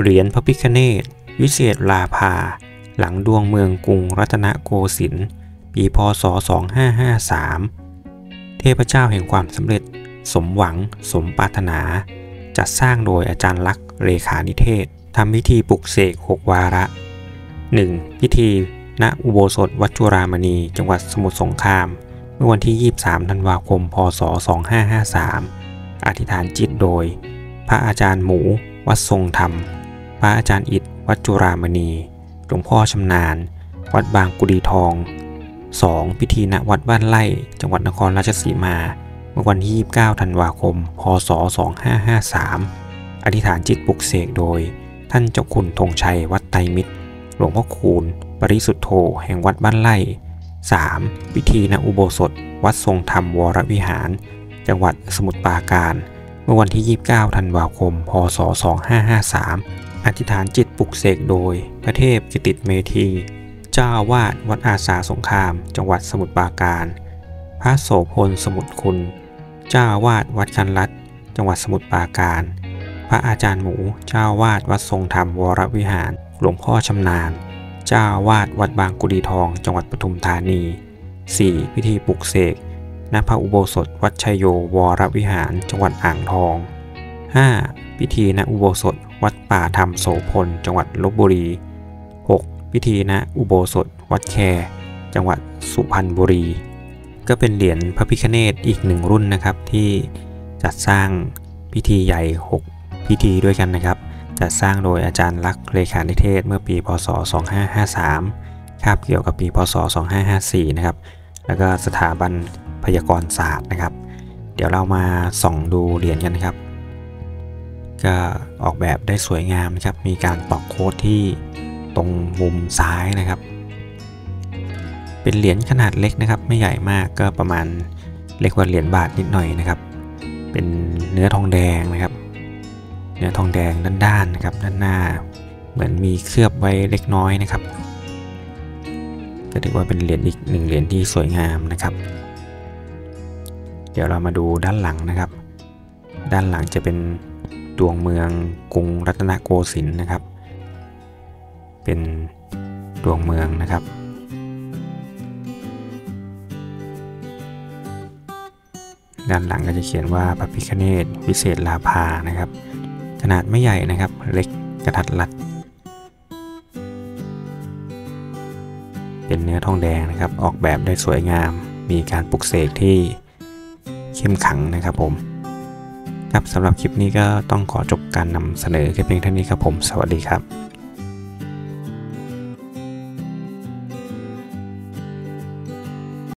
เหรียญพระพิคเนตวิเศษลาภา หลังดวงเมืองกรุงรัตนโกสินทร์ปีพศ 2553 เทพเจ้าแห่งความสำเร็จ สมหวัง สมปรารถนา จัดสร้างโดยอาจารย์ลักษ์เลขานิเทศทำพิธีปลุกเสก 6 วาระ 1. พิธีณอุโบสถวัดจุรามณี จังหวัดสมุทรสงคราม เมื่อวันที่ 23 ธันวาคม พศ 2553 อธิษฐานจิตโดย พระอาจารย์หมูวัดทรงธรรม พระอาจารย์อิฐวัดจุรามณี หลวงพ่อชำนาญ วัดบางกุดีทอง 2. พิธีณวัดบ้านไร่ จังหวัดนครราชสีมา เมื่อวันที่ 29 ธันวาคม พศ 2553 อธิษฐานจิตปลุกเสกโดย ท่านเจ้าคุณธงชัยวัดไตรมิตร หลวงพ่อคูณ ปริสุทธโธแห่งวัดบ้านไร่ 3. พิธีณอุโบสถ วัดทรงธรรมวรวิหาร จังหวัดสมุทรปราการ เมื่อวันที่ 29 ธันวาคม พศ 2553 อธิษฐานจิตปลุกเสกโดย พระเทพกิติเมธี เจ้าวาสวัดอาสาสงคราม จังหวัดสมุทรปราการ พระโสพลสมุทรคุณ เจ้าวาสวัดคันรัตจังหวัดสมุทรปราการ พระอาจารย์หมู เจ้าวาสวัดทรงธรรมวรวิหาร หลวงพ่อชำนาญ เจ้าวาสวัดบางกุดีทอง จังหวัดปทุมธานี 4. พิธีปลุกเสกณพระอุโบสถ วัดชัยโยวรวิหาร จังหวัดอ่างทอง 5. พิธีณอุโบสถวัดป่าธรรมโสพล จังหวัดลบบุรี 6. พิธีณอุโบสถวัดแค จังหวัดสุพรรณบุรี ก็เป็นเหรียญพระพิฆเนศอีกหนึ่งรุ่นนะครับ ที่จัดสร้างพิธีใหญ่ 6 พิธีด้วยกันนะครับ จัดสร้างโดยอาจารย์ลักษ์เลขานิเทศเมื่อปี พศ 2553 คาบเกี่ยวกับปี พศ 2554 นะครับ แล้วก็สถาบันพยากรศาสตร์นะครับ เดี๋ยวเรามาส่องดูเหรียญกันนะครับ ก็ออกแบบได้สวยงามนะครับ มีการตอกโค้ดที่ตรงมุมซ้ายนะครับ เป็นเหรียญขนาดเล็กนะครับ ไม่ใหญ่มากก็ประมาณเล็กกว่าเหรียญบาทนิดหน่อยนะครับ เป็นเนื้อทองแดงนะครับ เนื้อทองแดงด้านๆนะครับ ด้านหน้า เหมือนมีเคลือบไว้เล็กน้อยนะครับก็ถือว่าเป็นเหรียญอีกหนึ่งเหรียญที่สวยงามนะครับ เดี๋ยวเรามาดูด้านหลังนะครับ ด้านหลังจะเป็น ดวงเมืองกรุงรัตนโกสินทร์นะครับ เป็นดวงเมืองนะครับ ด้านหลังก็จะเขียนว่าพระพิคเนตวิเศษลาภานะครับ ขนาดไม่ใหญ่นะครับ เล็กกระทัดรัด เป็นเนื้อทองแดงนะครับ ออกแบบได้สวยงาม มีการปลุกเสกที่เข้มขังนะครับผม ครับสำหรับคลิปนี้ก็ต้องขอจบการนำเสนอแค่เพียงเท่านี้ครับผม สวัสดีครับ